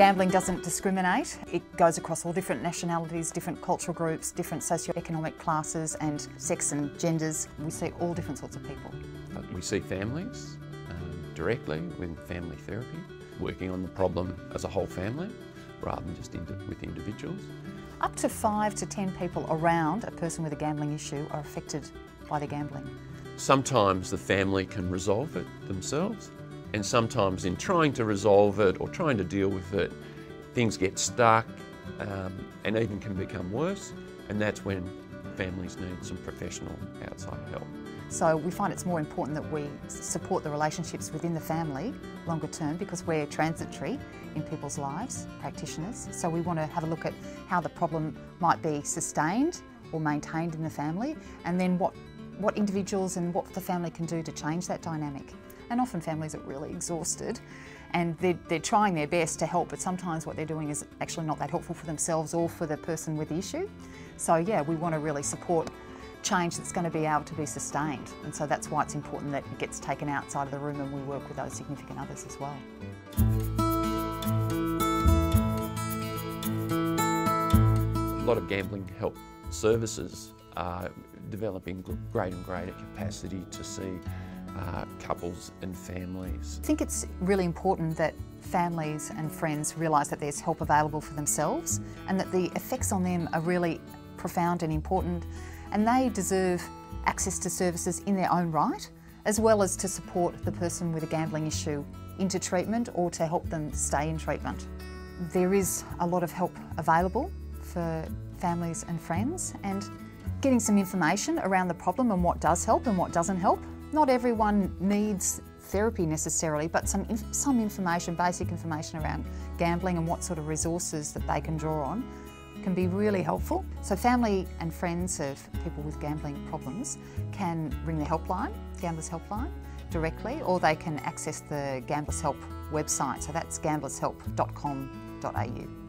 Gambling doesn't discriminate. It goes across all different nationalities, different cultural groups, different socio-economic classes and sex and genders. We see all different sorts of people. We see families um, directly with family therapy, working on the problem as a whole family rather than just with individuals. Up to five to ten people around a person with a gambling issue are affected by the gambling. Sometimes the family can resolve it themselves and sometimes in trying to resolve it or trying to deal with it, things get stuck um, and even can become worse and that's when families need some professional outside help. So we find it's more important that we support the relationships within the family longer term because we're transitory in people's lives, practitioners. So we want to have a look at how the problem might be sustained or maintained in the family and then what, what individuals and what the family can do to change that dynamic. And often families are really exhausted and they're, they're trying their best to help, but sometimes what they're doing is actually not that helpful for themselves or for the person with the issue. So yeah, we want to really support change that's going to be able to be sustained. And so that's why it's important that it gets taken outside of the room and we work with those significant others as well. A lot of gambling help services are developing greater and greater capacity to see uh, couples and families. I think it's really important that families and friends realise that there's help available for themselves and that the effects on them are really profound and important and they deserve access to services in their own right as well as to support the person with a gambling issue into treatment or to help them stay in treatment. There is a lot of help available for families and friends and getting some information around the problem and what does help and what doesn't help. Not everyone needs therapy necessarily, but some, some information, basic information around gambling and what sort of resources that they can draw on can be really helpful. So family and friends of people with gambling problems can ring the helpline, Gamblers Helpline, directly, or they can access the Gamblers Help website. So that's gamblershelp.com.au.